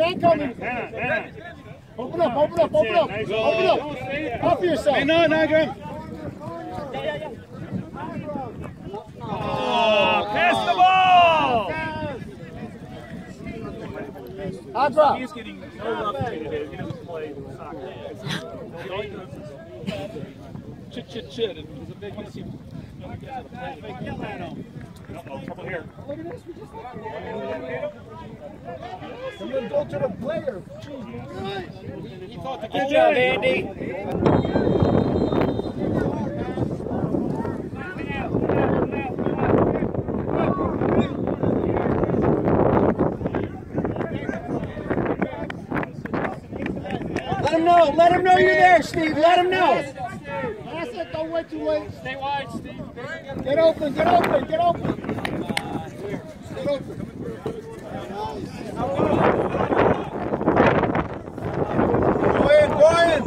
Man on. Open up, open up, open up. Open up. Help yourself. no, no, good. Oh, pass the ball! High. He's getting no love today. He doesn't play soccer. Chit, chit, chit. And he's a big, he's a Uh-oh, trouble here. Someone go to the player. Good job, Andy. Let him know. Let him know you're there, Steve. Let him know. That's it. Don't wait too late. Stay wide, Steve. Get open. Get open. Get open. Get open. Go in. Go in.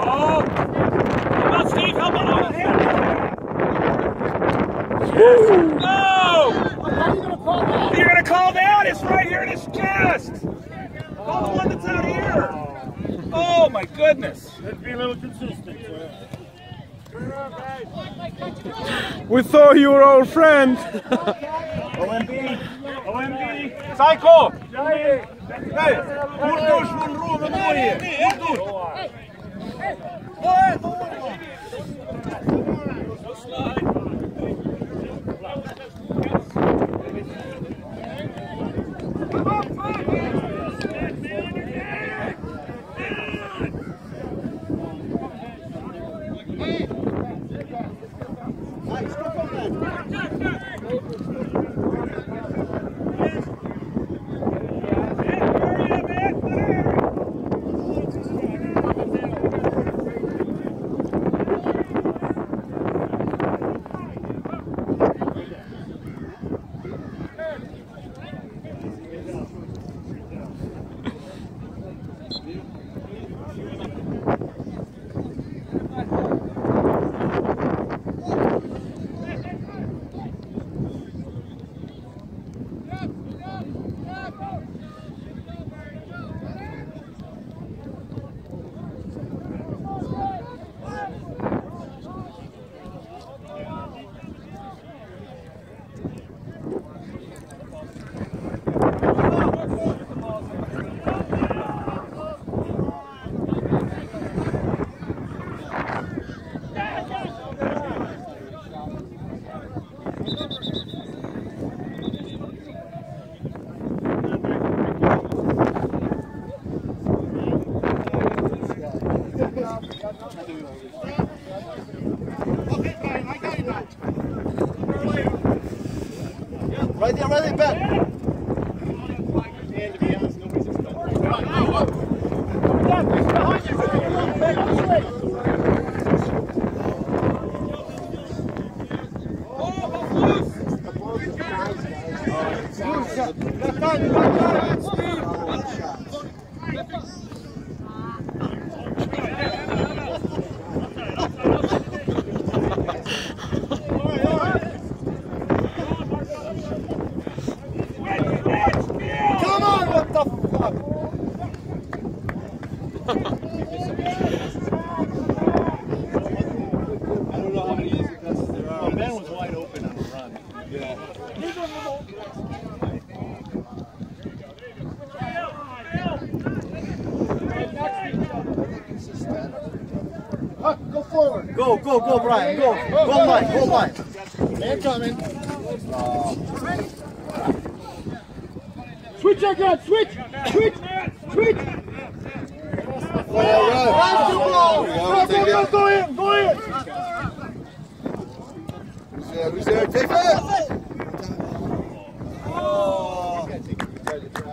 Oh! Come on, Steve, help him out. No! How are you gonna call that? You're gonna call that? It's right here in his chest. Call the one that's out here. Oh my goodness. Let's be a little consistent. We thought you were old friend. OMB. OMB. Psycho. Hey, Kurduş vurru ve moje. Kurduş. No slide. Right there, right there, Ben. Behind you. Brian. Go. Go line, go line. Man coming. Switch again, switch, switch, switch. Go, go, Go, go, go, go in, go in. Who's there? Who's there? Take it!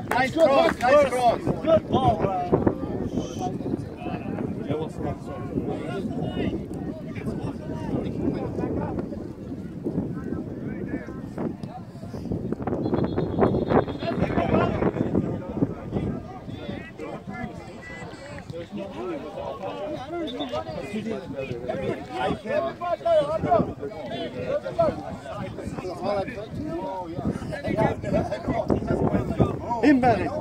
Nice cross, nice cross. Good ball, Brian. Invalid.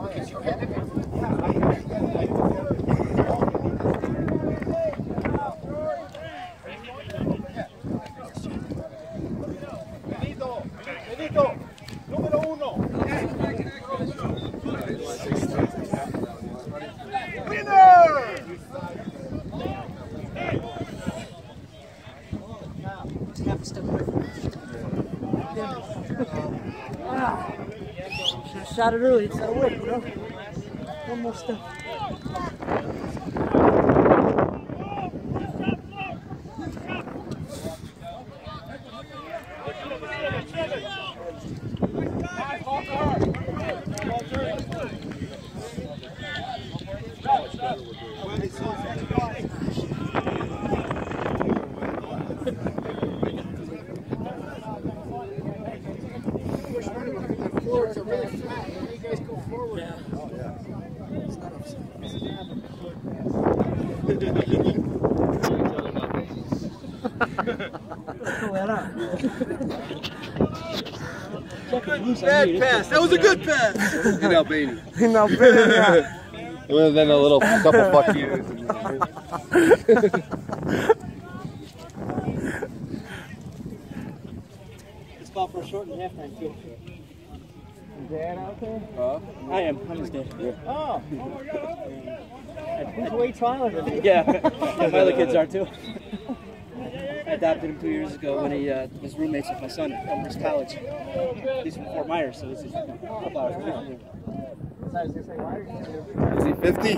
Shot it early, it's gotta work, you know? One more step. Bad pass. That was a good pass. In Albania. In Albania. Well, then a little couple fuck yous. It's called for a short and halftime too. Dad out there? I am. I'm his dad. Oh, oh He's way taller than me. Yeah. yeah, my other kids are too. I adopted him two years ago when he uh, was roommates with my son at Elmhurst College. He's from Fort Myers, so he's just a couple hours away. Is he 50?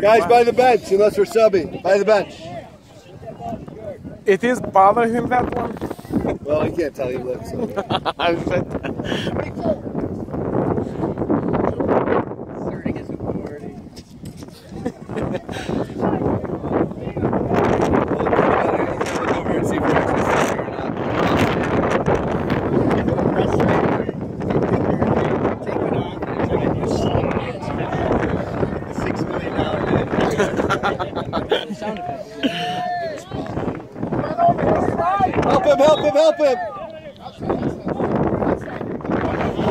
Guys, by the bench, unless we're subbing. By the bench. It is bother him that one. Well, I can't tell you what. So. Help him, help him, help him!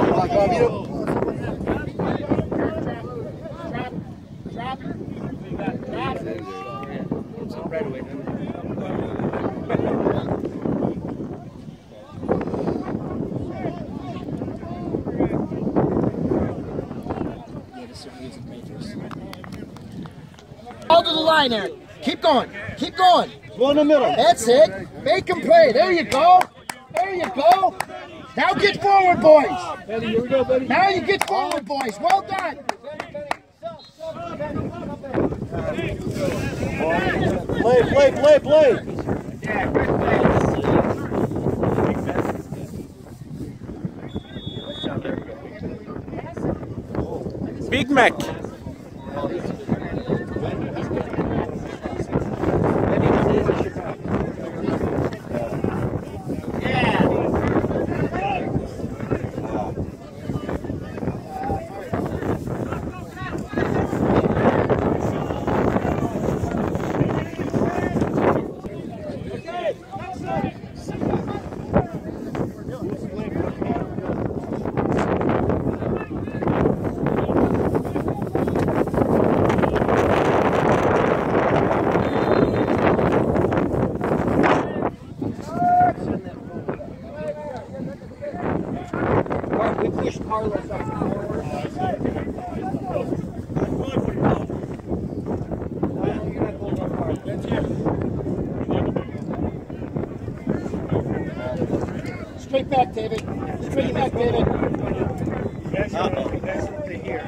Come on, come on, beat him. All to the line, Eric. Keep going. Keep going. Go in the middle. That's it. Make them play. There you go. There you go. Now get forward, boys. Here we go, buddy. Now you get forward, boys. Well done. Play, play, play, play. Big Mac. Straight back, David. Straight back, David. That's uh, that's to here.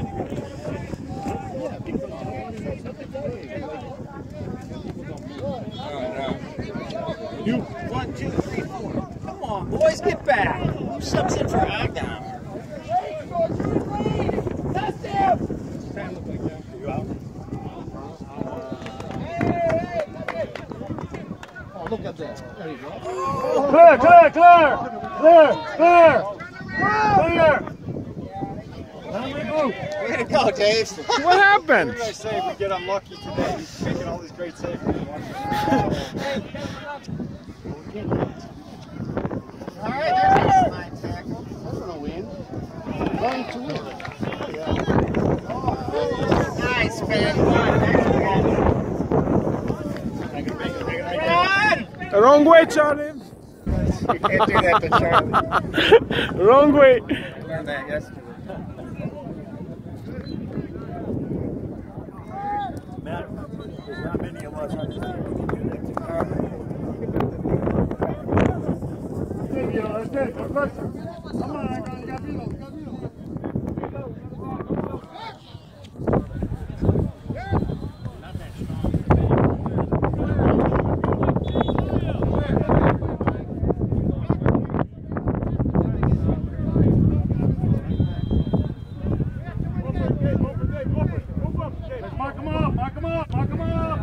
You. One, two, three, four. Come on, boys, get back. Who subs in for Agdam? Oh, look at that. There you go. Clear, clear, clear, clear, clear, clear. Let me move. Way to go, Dave. What happened? I say we get unlucky today. He's making all these great saves. All right, there's a slide tackle. That's gonna win. Going to win. Nice, man. The wrong way, Charlie. Can't do that to Charlie. Wrong way. I learned that yesterday. Matt, there's not many of us on this team who can do that to Carmen. Vito, that's it. Go pressure. Come on, I got, you got Vito. You got Vito. Mark him up, mark him up, mark him up.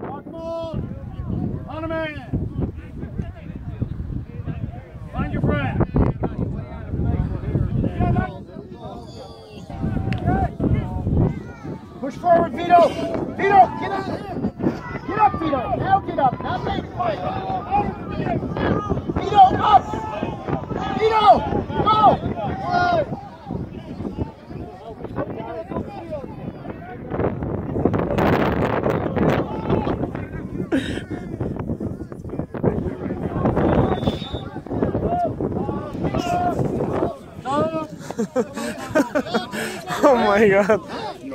Mark him up. On a man. Find your friend. Push forward, Vito. Vito, get up. Get up, Vito. Now get up. Now make a fight. Vito, up. Vito, go. Oh my god. You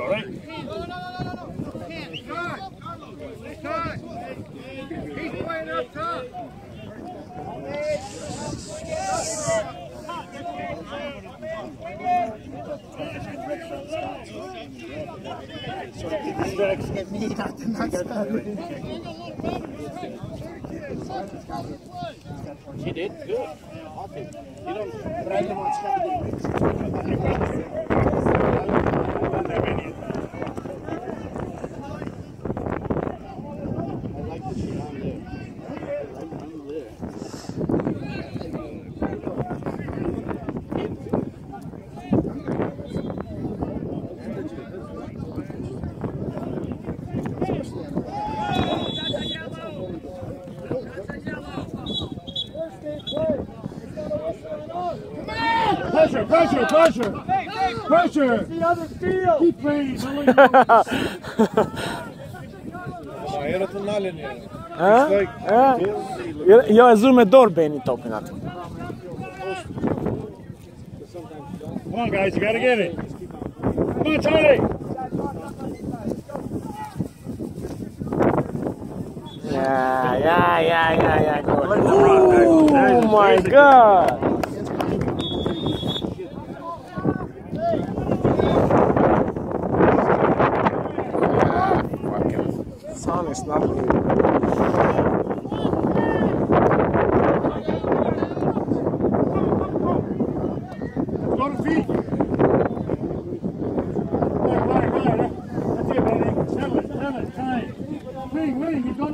all right? He did good. You don't. I to stop I like the shit on there. I like on there. Pressure, pressure, pressure. Pressure. Keep playing. Don't let go. A? A? Ja- Jag är zoom door beni topinat. Come on, guys, you gotta get it. Come on, Charlie. Yeah, yeah, yeah, yeah, yeah. Go. Let the rock, guys. Oh my god. Fucking sun is not good. Go to feet. Right, right, right. That's it, buddy. Settle it, settle it. Time. Wing, wing. He's going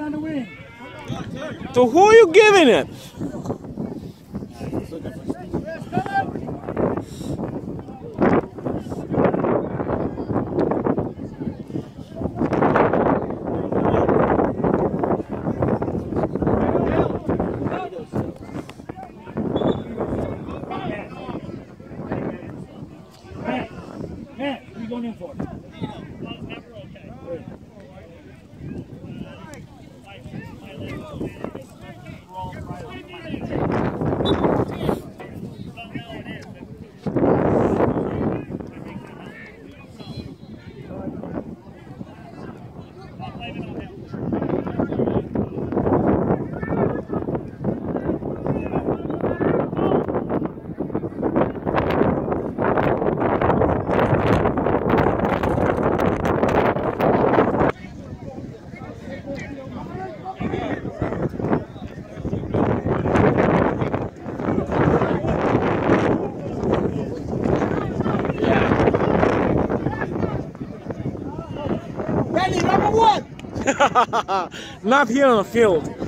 on the wing. To who are you giving it? In for? Not here on the field.